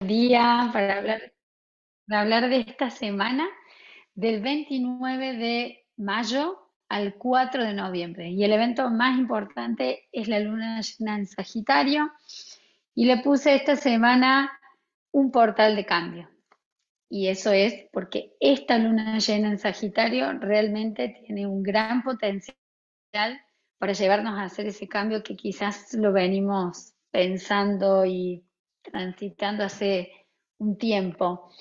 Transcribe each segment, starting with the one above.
día para hablar, hablar de esta semana del 29 de mayo al 4 de noviembre. Y el evento más importante es la luna llena en Sagitario. Y le puse esta semana un portal de cambio. Y eso es porque esta luna llena en Sagitario realmente tiene un gran potencial para llevarnos a hacer ese cambio que quizás lo venimos pensando y transitando hace un tiempo.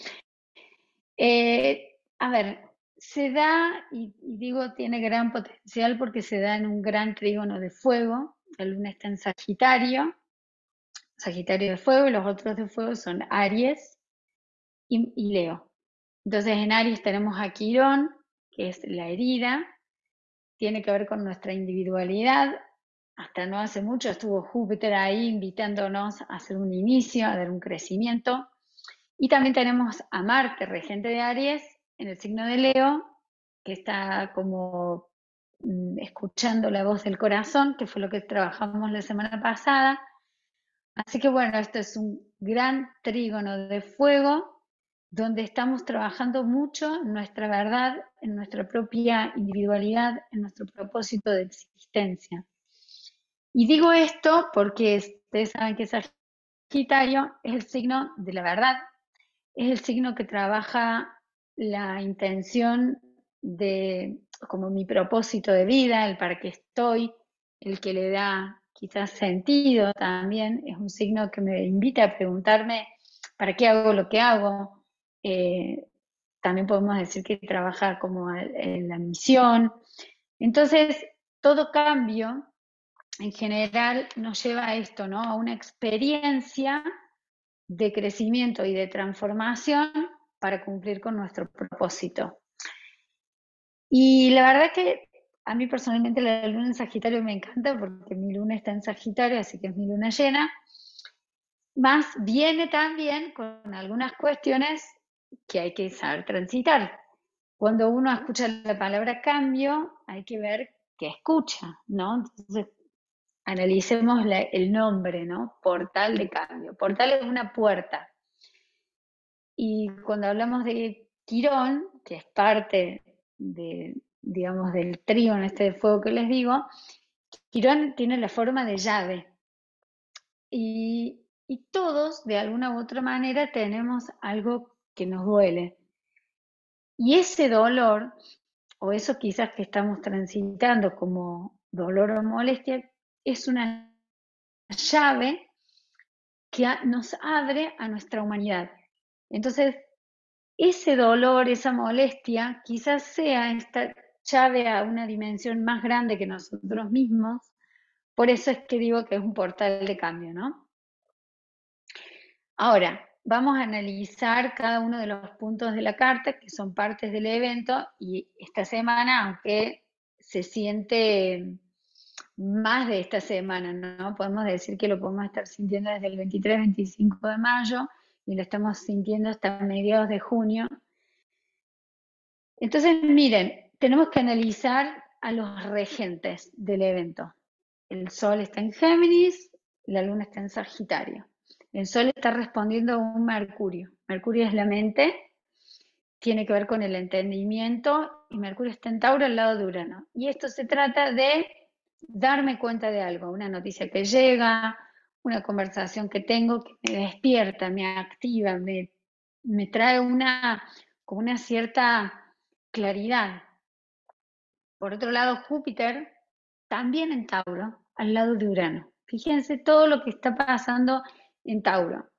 Eh, a ver, se da, y, digo tiene gran potencial porque se da en un gran trígono de fuego. La luna está en Sagitario, Sagitario de fuego, y los otros de fuego son Aries y, y Leo. Entonces en Aries tenemos a Quirón, que es la herida, tiene que ver con nuestra individualidad, hasta no hace mucho estuvo Júpiter ahí invitándonos a hacer un inicio, a dar un crecimiento. Y también tenemos a Marte, regente de Aries, en el signo de Leo, que está como mm, escuchando la voz del corazón, que fue lo que trabajamos la semana pasada. Así que bueno, esto es un gran trígono de fuego donde estamos trabajando mucho nuestra verdad, en nuestra propia individualidad, en nuestro propósito de existencia. Y digo esto porque ustedes saben que Sagitario es el signo de la verdad, es el signo que trabaja la intención de, como mi propósito de vida, el para qué estoy, el que le da quizás sentido también, es un signo que me invita a preguntarme para qué hago lo que hago. Eh, también podemos decir que trabaja como en la misión. Entonces, todo cambio en general nos lleva a esto, ¿no? A una experiencia de crecimiento y de transformación para cumplir con nuestro propósito. Y la verdad que a mí personalmente la luna en Sagitario me encanta porque mi luna está en Sagitario, así que es mi luna llena. Más viene también con algunas cuestiones que hay que saber transitar. Cuando uno escucha la palabra cambio, hay que ver qué escucha, ¿no? Entonces, analicemos el nombre, ¿no? Portal de cambio. Portal es una puerta. Y cuando hablamos de Quirón, que es parte de, digamos, del trío en este fuego que les digo, Quirón tiene la forma de llave. Y, y todos, de alguna u otra manera, tenemos algo que nos duele. Y ese dolor, o eso quizás que estamos transitando como dolor o molestia, es una llave que nos abre a nuestra humanidad. Entonces, ese dolor, esa molestia, quizás sea esta llave a una dimensión más grande que nosotros mismos. Por eso es que digo que es un portal de cambio, ¿no? Ahora, vamos a analizar cada uno de los puntos de la carta que son partes del evento y esta semana, aunque se siente más de esta semana, ¿no? Podemos decir que lo podemos estar sintiendo desde el 23-25 de mayo y lo estamos sintiendo hasta mediados de junio. Entonces, miren, tenemos que analizar a los regentes del evento. El Sol está en Géminis, la Luna está en Sagitario. El Sol está respondiendo a un Mercurio. Mercurio es la mente, tiene que ver con el entendimiento y Mercurio está en Tauro al lado de Urano. Y esto se trata de darme cuenta de algo, una noticia que llega, una conversación que tengo que me despierta, me activa, me, me trae una, con una cierta claridad. Por otro lado, Júpiter también en Tauro, al lado de Urano. Fíjense todo lo que está pasando en Tauro.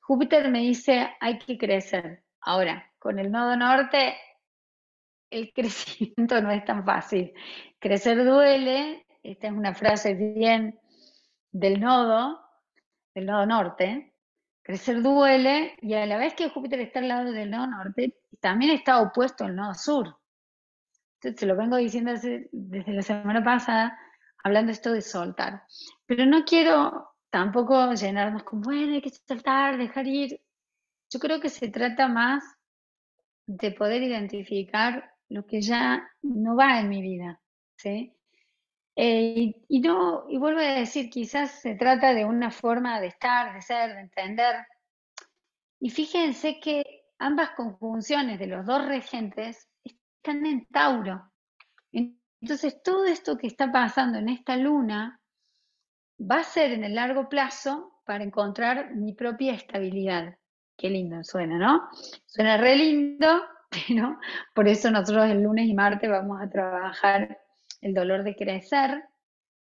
Júpiter me dice, hay que crecer. Ahora, con el nodo norte, el crecimiento no es tan fácil. Crecer duele, esta es una frase bien del nodo, del nodo norte, crecer duele y a la vez que Júpiter está al lado del nodo norte, también está opuesto al nodo sur. Entonces, se lo vengo diciendo desde, la semana pasada, hablando esto de soltar. Pero no quiero tampoco llenarnos con, bueno, hay que soltar, dejar ir. Yo creo que se trata más de poder identificar lo que ya no va en mi vida, ¿sí? Eh, y, no, y vuelvo a decir, quizás se trata de una forma de estar, de ser, de entender. Y fíjense que ambas conjunciones de los dos regentes están en Tauro. Entonces, todo esto que está pasando en esta luna va a ser en el largo plazo para encontrar mi propia estabilidad. Qué lindo suena, ¿no? Suena re lindo, pero por eso nosotros el lunes y martes vamos a trabajar el dolor de crecer,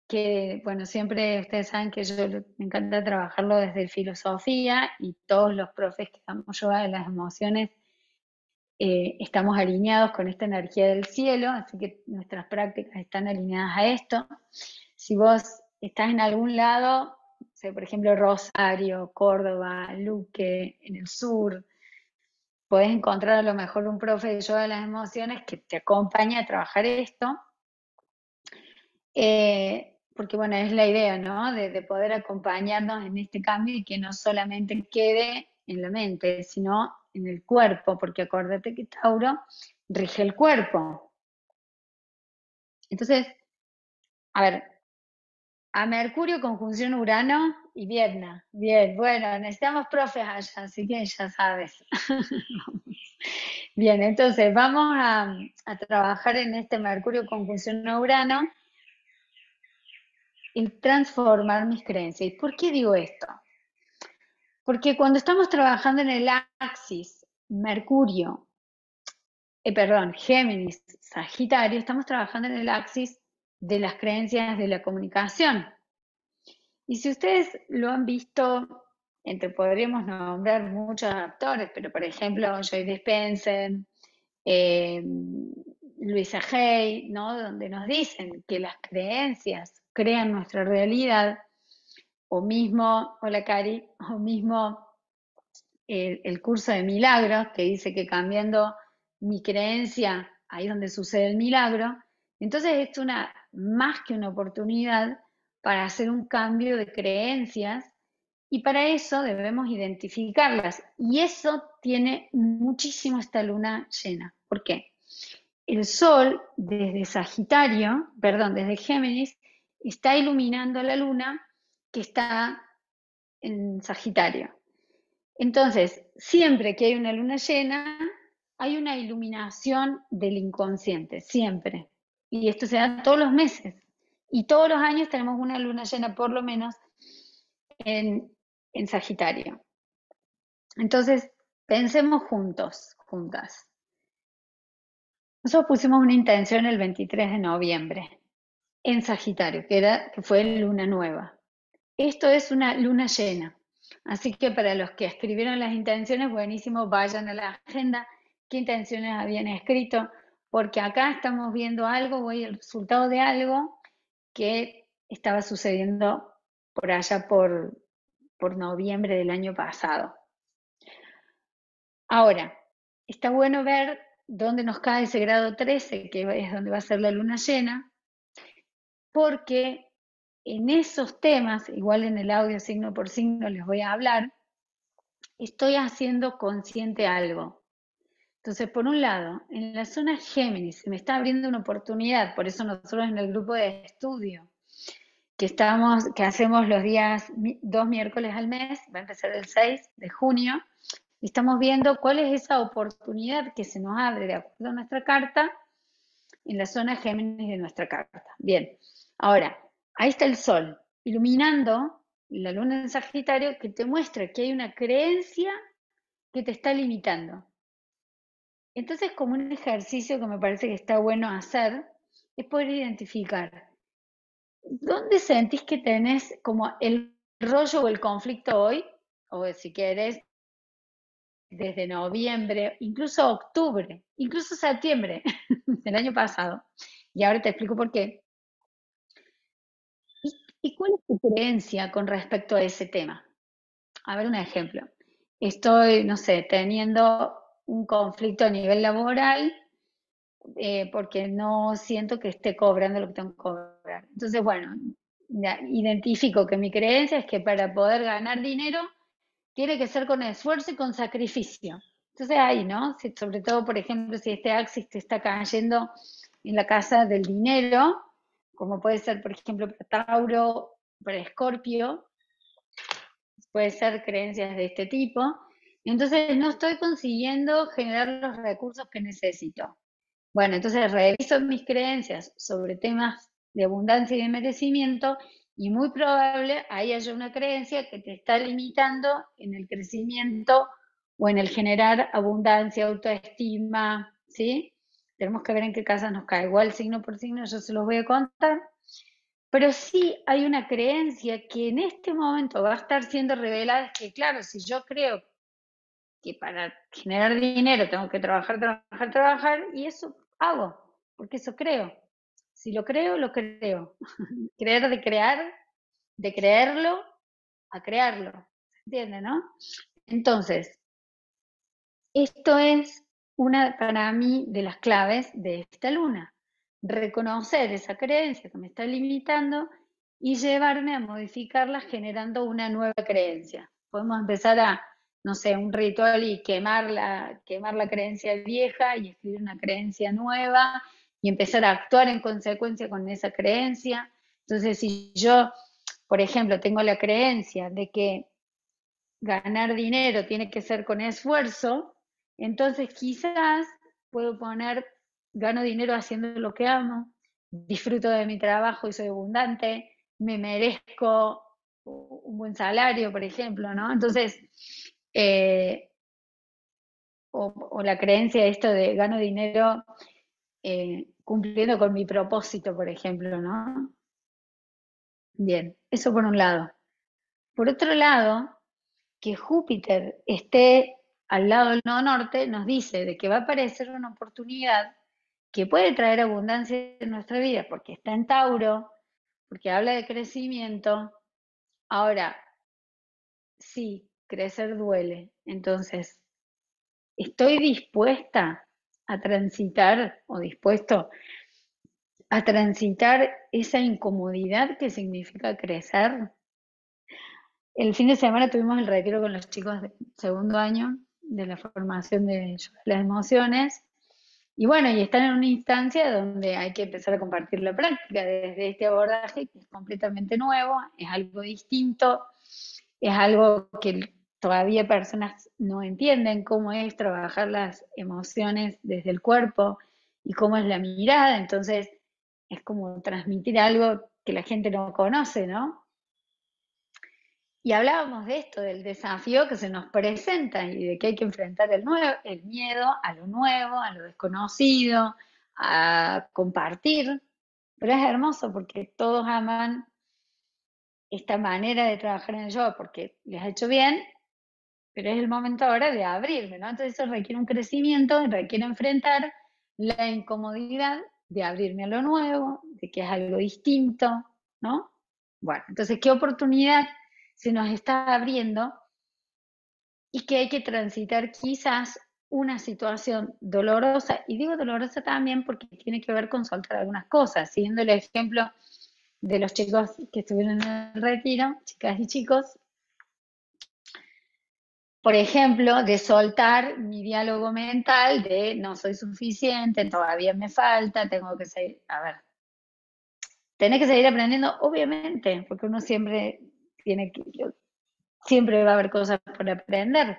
que, bueno, siempre ustedes saben que yo me encanta trabajarlo desde filosofía y todos los profes que damos yoga de las emociones eh, estamos alineados con esta energía del cielo, así que nuestras prácticas están alineadas a esto. Si vos estás en algún lado, por ejemplo, Rosario, Córdoba, Luque, en el sur, podés encontrar a lo mejor un profe de yoga de las emociones que te acompañe a trabajar esto. Eh, porque bueno, es la idea, ¿no? De, poder acompañarnos en este cambio y que no solamente quede en la mente, sino en el cuerpo, porque acuérdate que Tauro rige el cuerpo. Entonces, a ver, a Mercurio conjunción Urano y Vierna. Bien, bueno, necesitamos profes allá, así que ya sabes. Bien, entonces vamos a, a trabajar en este Mercurio conjunción Urano y transformar mis creencias. ¿Y por qué digo esto? Porque cuando estamos trabajando en el axis Mercurio, eh, perdón, Géminis, Sagitario, estamos trabajando en el axis de las creencias de la comunicación. Y si ustedes lo han visto, entre podríamos nombrar muchos actores, pero por ejemplo, Joy Dispenser, eh, Luisa Hay, ¿no? donde nos dicen que las creencias crean nuestra realidad, o mismo, hola Cari, o mismo el, curso de milagros, que dice que cambiando mi creencia, ahí es donde sucede el milagro, entonces es una más que una oportunidad para hacer un cambio de creencias y para eso debemos identificarlas. Y eso tiene muchísimo esta luna llena. ¿Por qué? El Sol desde Sagitario, perdón, desde Géminis, está iluminando la luna que está en Sagitario. Entonces, siempre que hay una luna llena, hay una iluminación del inconsciente, siempre. Y esto se da todos los meses. Y todos los años tenemos una luna llena, por lo menos, en, en Sagitario. Entonces, pensemos juntos, juntas. Nosotros pusimos una intención el 23 de noviembre en Sagitario, que, era, que fue luna nueva. Esto es una luna llena. Así que para los que escribieron las intenciones, buenísimo, vayan a la agenda, qué intenciones habían escrito, porque acá estamos viendo algo, voy el resultado de algo que estaba sucediendo por allá por, por noviembre del año pasado. Ahora, está bueno ver dónde nos cae ese grado 13, que es donde va a ser la luna llena, porque en esos temas, igual en el audio signo por signo les voy a hablar, estoy haciendo consciente algo. Entonces, por un lado, en la zona Géminis se me está abriendo una oportunidad, por eso nosotros en el grupo de estudio que estamos, que hacemos los días dos miércoles al mes, va a empezar el 6 de junio, y estamos viendo cuál es esa oportunidad que se nos abre de acuerdo a nuestra carta en la zona Géminis de nuestra carta. Bien, ahora, ahí está el Sol, iluminando la luna en Sagitario que te muestra que hay una creencia que te está limitando. Entonces, como un ejercicio que me parece que está bueno hacer, es poder identificar dónde sentís que tenés como el rollo o el conflicto hoy, o si quieres, desde noviembre, incluso octubre, incluso septiembre del año pasado. Y ahora te explico por qué. ¿Y, ¿Y, cuál es tu creencia con respecto a ese tema? A ver un ejemplo. Estoy, no sé, teniendo un conflicto a nivel laboral eh, porque no siento que esté cobrando lo que tengo que cobrar. Entonces, bueno, identifico que mi creencia es que para poder ganar dinero tiene que ser con esfuerzo y con sacrificio. Entonces ahí, ¿no? sobre todo, por ejemplo, si este axis te está cayendo en la casa del dinero, como puede ser, por ejemplo, para Tauro, para Escorpio, puede ser creencias de este tipo, Entonces no estoy consiguiendo generar los recursos que necesito. Bueno, entonces reviso mis creencias sobre temas de abundancia y de merecimiento y muy probable ahí haya una creencia que te está limitando en el crecimiento o en el generar abundancia, autoestima, ¿sí? Tenemos que ver en qué casa nos cae. Igual signo por signo, yo se los voy a contar. Pero sí hay una creencia que en este momento va a estar siendo revelada, es que claro, si yo creo que para generar dinero tengo que trabajar, trabajar, trabajar, y eso hago, porque eso creo. Si lo creo, lo creo. Creer de crear, de creerlo a crearlo. ¿Se entiende, no? Entonces, esto es una para mí de las claves de esta luna. Reconocer esa creencia que me está limitando y llevarme a modificarla generando una nueva creencia. Podemos empezar a, no sé, un ritual y quemar la, quemar la creencia vieja y escribir una creencia nueva y empezar a actuar en consecuencia con esa creencia. Entonces, si yo, por ejemplo, tengo la creencia de que ganar dinero tiene que ser con esfuerzo, entonces quizás puedo poner, gano dinero haciendo lo que amo, disfruto de mi trabajo y soy abundante, me merezco un buen salario, por ejemplo, ¿no? Entonces, eh, o, la creencia de esto de gano dinero eh, cumpliendo con mi propósito, por ejemplo, ¿no? Bien, eso por un lado. Por otro lado, que Júpiter esté al lado del nodo norte nos dice de que va a aparecer una oportunidad que puede traer abundancia en nuestra vida, porque está en Tauro, porque habla de crecimiento. Ahora, sí, crecer duele. Entonces, ¿estoy dispuesta a transitar o dispuesto a transitar esa incomodidad que significa crecer? El fin de semana tuvimos el retiro con los chicos de segundo año de la formación de las emociones. Y bueno, y están en una instancia donde hay que empezar a compartir la práctica desde este abordaje que es completamente nuevo, es algo distinto, es algo que todavía personas no entienden cómo es trabajar las emociones desde el cuerpo y cómo es la mirada, entonces es como transmitir algo que la gente no conoce, ¿no? Y hablábamos de esto, del desafío que se nos presenta y de que hay que enfrentar el, nuevo, el miedo a lo nuevo, a lo desconocido, a compartir. Pero es hermoso porque todos aman esta manera de trabajar en el yoga porque les ha hecho bien, pero es el momento ahora de abrirme, ¿no? Entonces eso requiere un crecimiento, requiere enfrentar la incomodidad de abrirme a lo nuevo, de que es algo distinto, ¿no? Bueno, entonces, ¿qué oportunidad se nos está abriendo y que hay que transitar quizás una situación dolorosa, y digo dolorosa también porque tiene que ver con soltar algunas cosas, siguiendo el ejemplo de los chicos que estuvieron en el retiro, chicas y chicos, por ejemplo, de soltar mi diálogo mental de no soy suficiente, todavía me falta, tengo que seguir, a ver, tenés que seguir aprendiendo, obviamente, porque uno siempre tiene que, siempre va a haber cosas por aprender.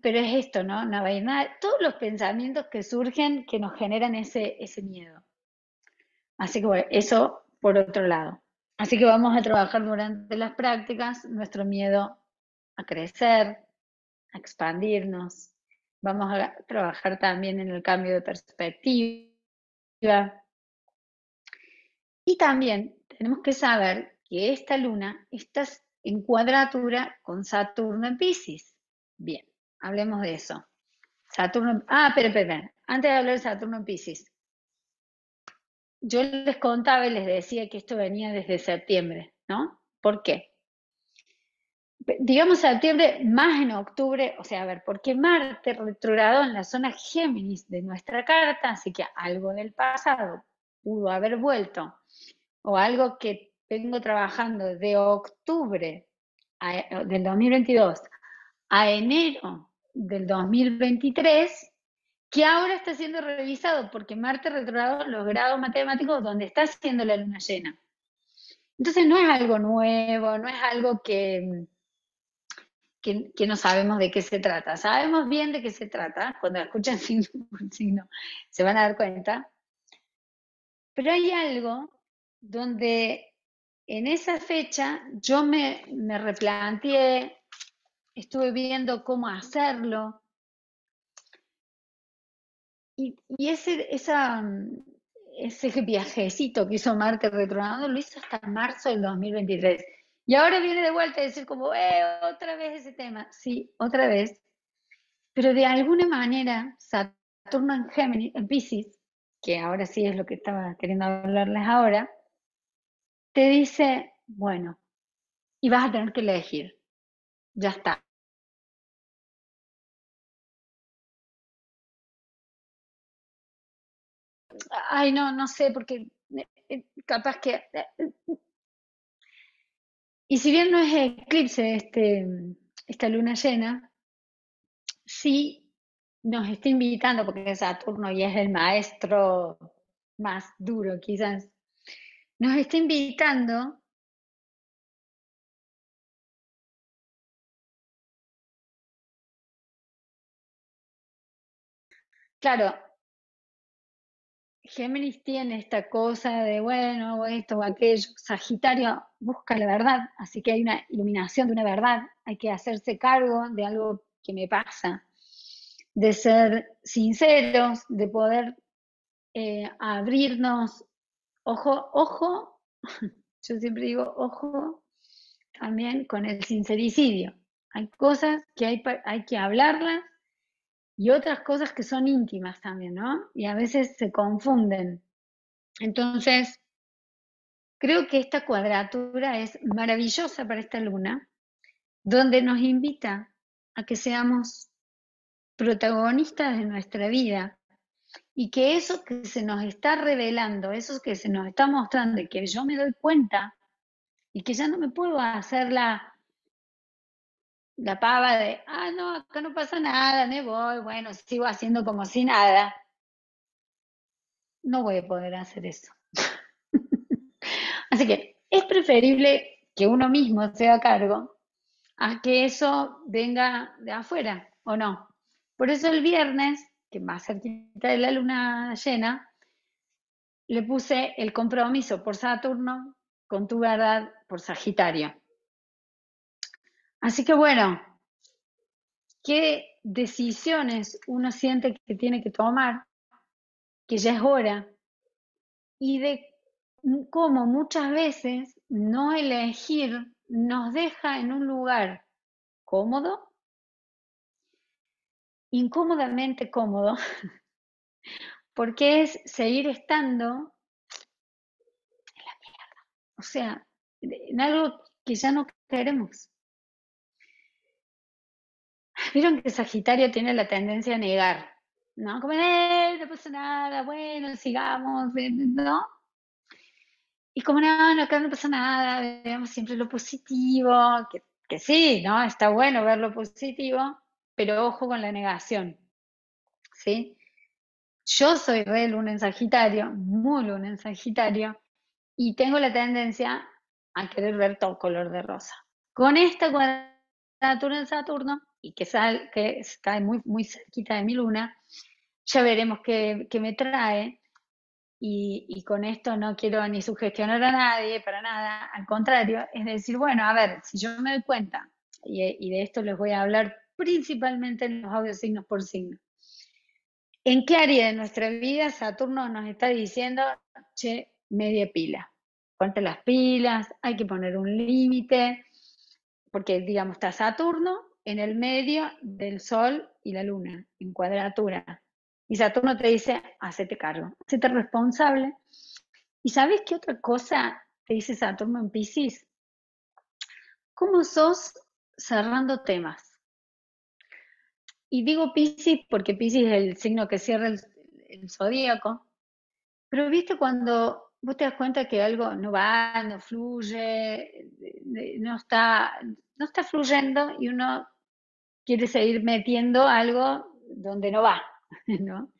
Pero es esto, ¿no? No hay nada, todos los pensamientos que surgen que nos generan ese, ese miedo. Así que bueno, eso por otro lado. Así que vamos a trabajar durante las prácticas nuestro miedo a crecer, a expandirnos. Vamos a trabajar también en el cambio de perspectiva. Y también tenemos que saber que esta luna está en cuadratura con Saturno en Pisces. Bien, hablemos de eso. Saturno, ah, pero, pero, antes de hablar de Saturno en Pisces, yo les contaba y les decía que esto venía desde septiembre, ¿no? ¿Por qué? Digamos septiembre más en octubre, o sea, a ver, porque Marte retrogradó en la zona Géminis de nuestra carta, así que algo del pasado pudo haber vuelto, o algo que vengo trabajando de octubre del 2022 a enero del 2023, que ahora está siendo revisado porque Marte retrogrado los grados matemáticos donde está haciendo la luna llena. Entonces no es algo nuevo, no es algo que, que, no sabemos de qué se trata. Sabemos bien de qué se trata, cuando escuchan signo por signo se van a dar cuenta. Pero hay algo donde en esa fecha yo me, replanteé, estuve viendo cómo hacerlo. Y, y ese, ese viajecito que hizo Marte retrogrado lo hizo hasta marzo del 2023. Y ahora viene de vuelta a decir como, eh, otra vez ese tema. Sí, otra vez. Pero de alguna manera, Saturno en Géminis, en Pisces, que ahora sí es lo que estaba queriendo hablarles ahora, te dice, bueno, y vas a tener que elegir. Ya está. Ay, no, no sé, porque eh, eh, capaz que eh, y si bien no es eclipse este, esta luna llena, sí nos está invitando, porque Saturno ya es el maestro más duro quizás, nos está invitando Claro, Géminis tiene esta cosa de, bueno, esto o aquello. Sagitario busca la verdad, así que hay una iluminación de una verdad. Hay que hacerse cargo de algo que me pasa, de ser sinceros, de poder eh, abrirnos. Ojo, ojo, yo siempre digo, ojo también con el sincericidio. Hay cosas que hay, hay que hablarlas y otras cosas que son íntimas también, ¿no? Y a veces se confunden. Entonces, creo que esta cuadratura es maravillosa para esta luna, donde nos invita a que seamos protagonistas de nuestra vida y que eso que se nos está revelando, eso que se nos está mostrando y que yo me doy cuenta y que ya no me puedo hacer la la pava de, ah, no, acá no pasa nada, me voy, bueno, sigo haciendo como si nada. No voy a poder hacer eso. Así que es preferible que uno mismo sea cargo a que eso venga de afuera, ¿o no? Por eso el viernes, que más cerquita de la luna llena, le puse el compromiso por Saturno con tu verdad por Sagitario. Así que bueno, ¿qué decisiones uno siente que tiene que tomar? Que ya es hora. Y de cómo muchas veces no elegir nos deja en un lugar cómodo, incómodamente cómodo, porque es seguir estando en la mierda. O sea, en algo que ya no queremos. Vieron que Sagitario tiene la tendencia a negar, ¿no? Como, eh, no pasa nada, bueno, sigamos, eh, ¿no? Y como, no, no, acá no pasa nada, veamos siempre lo positivo, que, que sí, ¿no? Está bueno ver lo positivo, pero ojo con la negación, ¿sí? Yo soy re luna en Sagitario, muy luna en Sagitario, y tengo la tendencia a querer ver todo color de rosa. Con esta cuadratura en Saturno, y que, sal, que cae muy, muy cerquita de mi luna, ya veremos qué, me trae. Y, y, con esto no quiero ni sugestionar a nadie, para nada, al contrario, es decir, bueno, a ver, si yo me doy cuenta, y de esto les voy a hablar principalmente en los audios signos por signo, ¿en qué área de nuestra vida Saturno nos está diciendo, che, media pila? Ponte las pilas, hay que poner un límite, porque digamos está Saturno en el medio del Sol y la Luna, en cuadratura. Y Saturno te dice, hacete cargo, hacete responsable. ¿Y sabes qué otra cosa te dice Saturno en Pisces? ¿Cómo sos cerrando temas? Y digo Pisces porque Pisces es el signo que cierra el, el zodíaco. Pero viste cuando vos te das cuenta que algo no va, no fluye, no está, no está fluyendo y uno quiere seguir metiendo algo donde no va, ¿no?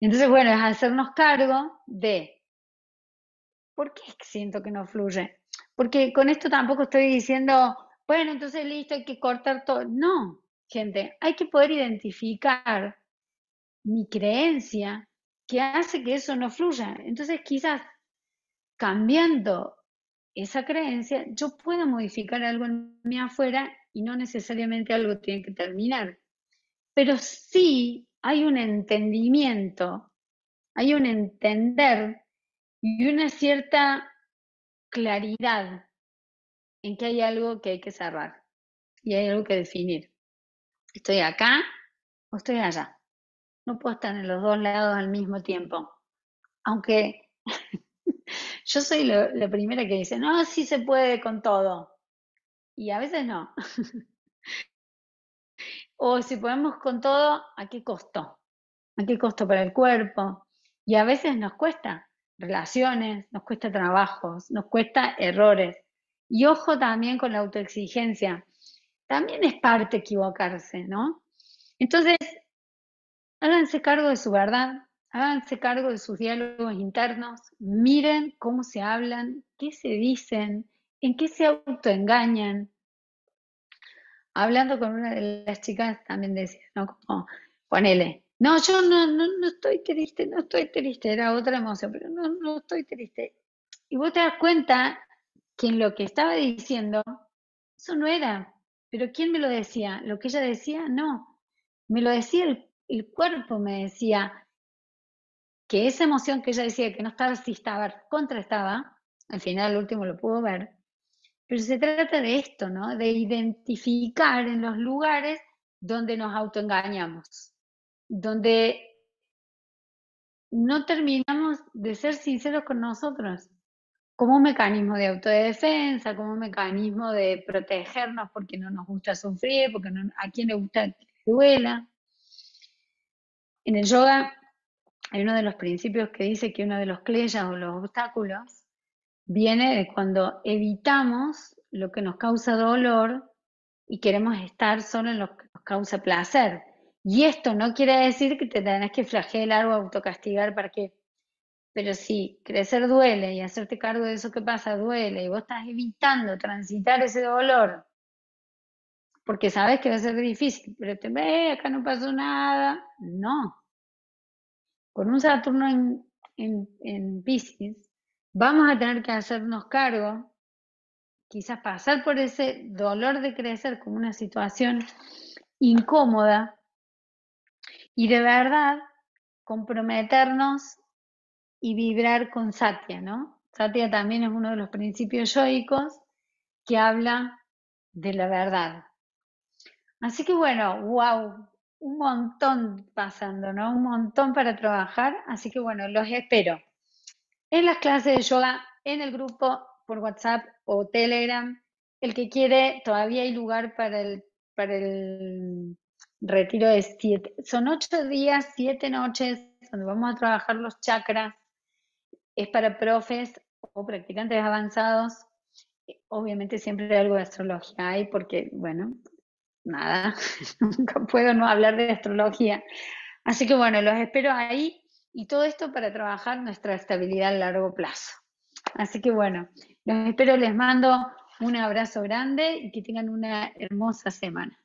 Entonces, bueno, es hacernos cargo de, ¿por qué siento que no fluye? Porque con esto tampoco estoy diciendo, bueno, entonces listo, hay que cortar todo. No, gente, hay que poder identificar mi creencia que hace que eso no fluya. Entonces quizás cambiando esa creencia, yo puedo modificar algo en mi afuera y no necesariamente algo tiene que terminar. Pero sí hay un entendimiento, hay un entender y una cierta claridad en que hay algo que hay que cerrar y hay algo que definir. ¿Estoy acá o estoy allá? No puedo estar en los dos lados al mismo tiempo. Aunque yo soy la primera que dice, no, sí se puede con todo. Y a veces no. o si podemos con todo, ¿a qué costo? ¿A qué costo para el cuerpo? Y a veces nos cuesta relaciones, nos cuesta trabajos, nos cuesta errores. Y ojo también con la autoexigencia. También es parte equivocarse, ¿no? Entonces, háganse cargo de su verdad, háganse cargo de sus diálogos internos, miren cómo se hablan, qué se dicen, en qué se autoengañan. Hablando con una de las chicas también decía, ¿no? Como, ponele, no, yo no, no, no estoy triste, no estoy triste, era otra emoción, pero no, no estoy triste. Y vos te das cuenta que en lo que estaba diciendo, eso no era. Pero ¿quién me lo decía? ¿Lo que ella decía? No. Me lo decía el, cuerpo, me decía que esa emoción que ella decía que no estaba, sí estaba, contra estaba, al final el último lo pudo ver, pero se trata de esto, ¿no? De identificar en los lugares donde nos autoengañamos, donde no terminamos de ser sinceros con nosotros como un mecanismo de autodefensa, como un mecanismo de protegernos porque no nos gusta sufrir, porque a quien le gusta que duela. En el yoga hay uno de los principios que dice que uno de los kleyas o los obstáculos viene de cuando evitamos lo que nos causa dolor y queremos estar solo en lo que nos causa placer. Y esto no quiere decir que te tenés que flagelar o autocastigar para que pero si crecer duele y hacerte cargo de eso que pasa duele y vos estás evitando transitar ese dolor porque sabes que va a ser difícil, pero te ve, acá no pasó nada. No. Con un Saturno en, en, en Pisces, vamos a tener que hacernos cargo, quizás pasar por ese dolor de crecer como una situación incómoda y de verdad comprometernos y vibrar con Satya, ¿no? Satya también es uno de los principios yoicos que habla de la verdad. Así que bueno, wow, un montón pasando, ¿no? Un montón para trabajar. Así que bueno, los espero en las clases de yoga, en el grupo por WhatsApp o Telegram. El que quiere, todavía hay lugar para el, para el retiro de siete. Son ocho días, siete noches, donde vamos a trabajar los chakras es para profes o practicantes avanzados. Obviamente siempre algo de astrología hay porque, bueno, nada, nunca puedo no hablar de astrología. Así que bueno, los espero ahí y todo esto para trabajar nuestra estabilidad a largo plazo. Así que bueno, los espero, les mando un abrazo grande y que tengan una hermosa semana.